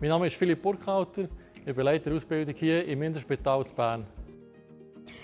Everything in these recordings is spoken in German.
Mein Name ist Philipp Burkhalter, ich bin Leiter Ausbildung hier im Inselspital zu Bern.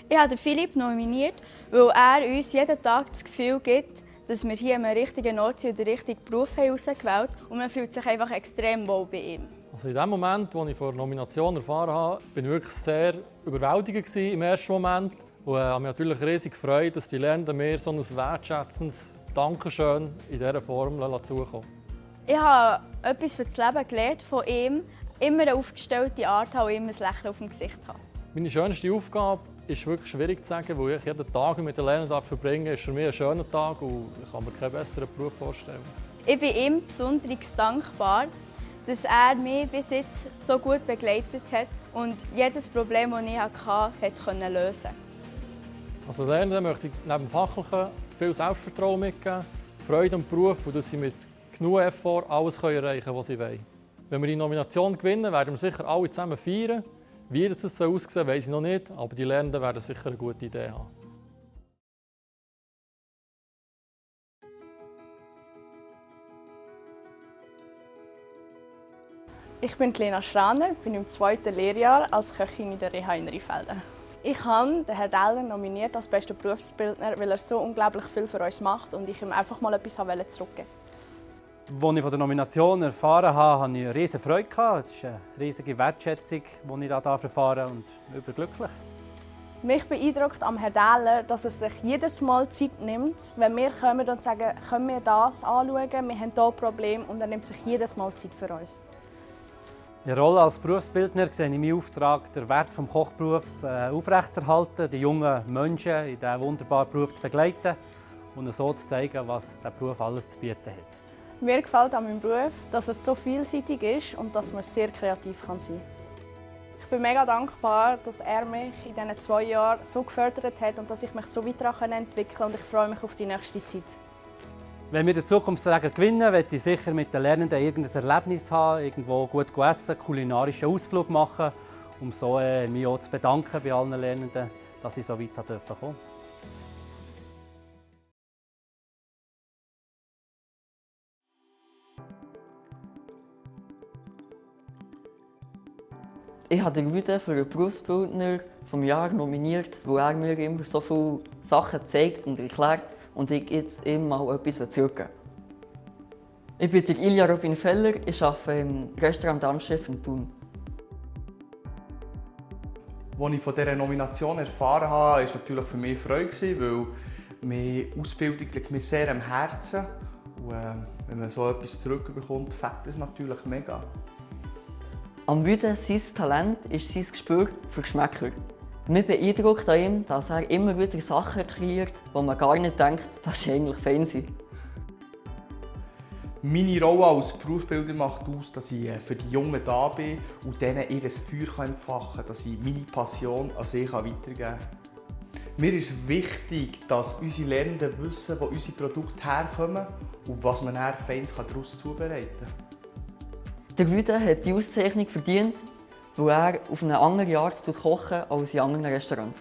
Ich habe Philipp nominiert, weil er uns jeden Tag das Gefühl gibt, dass wir hier am richtigen Ort sind und den richtigen Beruf ausgewählt haben und man fühlt sich einfach extrem wohl bei ihm. Also in dem Moment, als ich vor der Nomination erfahren habe, bin ich wirklich sehr überwältigt im ersten Moment und äh, habe mich natürlich riesig gefreut, dass die Lernenden mir so ein wertschätzendes Dankeschön in dieser Form zukommen Ich habe etwas für das Leben gelernt von ihm, immer eine aufgestellte Art haben und immer ein Lächeln auf dem Gesicht haben. Meine schönste Aufgabe ist wirklich schwierig zu sagen, weil ich jeden Tag mit den Lernenden verbringen darf, ist für mich ein schöner Tag und ich kann mir keinen besseren Beruf vorstellen. Ich bin ihm besonders dankbar, dass er mich bis jetzt so gut begleitet hat und jedes Problem, das ich hatte, lösen konnte. Also Lernenden möchte ich neben dem Fachlichen viel Selbstvertrauen mitgeben, Freude am Beruf und dass sie mit genug Effort alles erreichen können, was sie wollen. Wenn wir die Nomination gewinnen, werden wir sicher alle zusammen feiern. Wie das aussehen, weiß ich noch nicht, aber die Lernenden werden sicher eine gute Idee haben. Ich bin Lena Schraner, bin im zweiten Lehrjahr als Köchin in der Reha in Rheinfelden. Ich habe den Herrn Deller nominiert als bester Berufsbildner, weil er so unglaublich viel für uns macht und ich ihm einfach mal etwas zurückgeben Als ich von der Nomination erfahren habe, hatte ich eine riesige Freude. Es ist eine riesige Wertschätzung, die ich hier erfahren und überglücklich. Mich beeindruckt am Herrn Dähler, dass er sich jedes Mal Zeit nimmt, wenn wir kommen und sagen, können wir das anschauen, wir haben hier ein Problem und er nimmt sich jedes Mal Zeit für uns. In der Rolle als Berufsbildner sehe ich meinen Auftrag, den Wert des Kochberufs äh, aufrechtzuerhalten, die jungen Menschen in diesen wunderbaren Beruf zu begleiten und so zu zeigen, was der Beruf alles zu bieten hat. Mir gefällt an meinem Beruf, dass er so vielseitig ist und dass man sehr kreativ sein kann. Ich bin mega dankbar, dass er mich in diesen zwei Jahren so gefördert hat und dass ich mich so weiter entwickeln kann und ich freue mich auf die nächste Zeit. Wenn wir den Zukunftsträger gewinnen, möchte ich sicher mit den Lernenden irgendein Erlebnis haben, irgendwo gut essen, einen kulinarischen Ausflug machen, um so äh, mich auch zu bedanken bei allen Lernenden, dass ich so weit kommen durfte. Ich habe den Rüden für den Berufsbildner vom Jahr nominiert, weil er mir immer so viele Sachen zeigt und erklärt, und ich jetzt ihm mal etwas zurückgeben Ich bin der Ilja Robin Feller, ich arbeite im Restaurant Dampfschiff in Thun. Als ich von dieser Nomination erfahren habe, war es natürlich für mich Freude, weil meine Ausbildung liegt mir sehr am Herzen. Und äh, wenn man so etwas zurückbekommt, fällt das natürlich mega. Am Wüden, sein Talent ist sein Gespür für Geschmäcker. Mich beeindruckt an ihm, dass er immer wieder Sachen kreiert, wo man gar nicht denkt, dass sie eigentlich fein sind. Meine Rolle als Berufsbilder macht aus, dass ich äh, für die Jungen da bin und ihnen ihr Feuer entfachen kann, dass ich meine Passion an sie weitergeben kann. Mir ist wichtig, dass unsere Lernenden wissen, wo unsere Produkte herkommen und was man Feins daraus zubereiten kann. Der Rüde hat die Auszeichnung verdient, weil er auf eine andere Art kochen als in anderen Restaurants.